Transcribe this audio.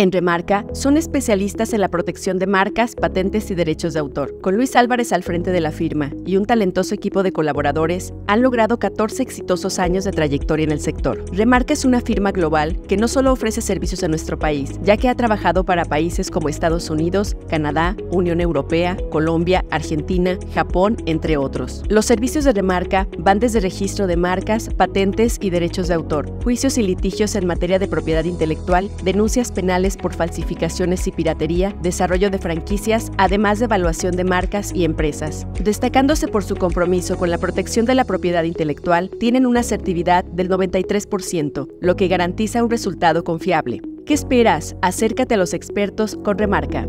En Remarca, son especialistas en la protección de marcas, patentes y derechos de autor. Con Luis Álvarez al frente de la firma y un talentoso equipo de colaboradores, han logrado 14 exitosos años de trayectoria en el sector. Remarca es una firma global que no solo ofrece servicios a nuestro país, ya que ha trabajado para países como Estados Unidos, Canadá, Unión Europea, Colombia, Argentina, Japón, entre otros. Los servicios de Remarca van desde registro de marcas, patentes y derechos de autor, juicios y litigios en materia de propiedad intelectual, denuncias penales por falsificaciones y piratería, desarrollo de franquicias, además de evaluación de marcas y empresas. Destacándose por su compromiso con la protección de la propiedad intelectual, tienen una asertividad del 93%, lo que garantiza un resultado confiable. ¿Qué esperas? Acércate a los expertos con Remarca.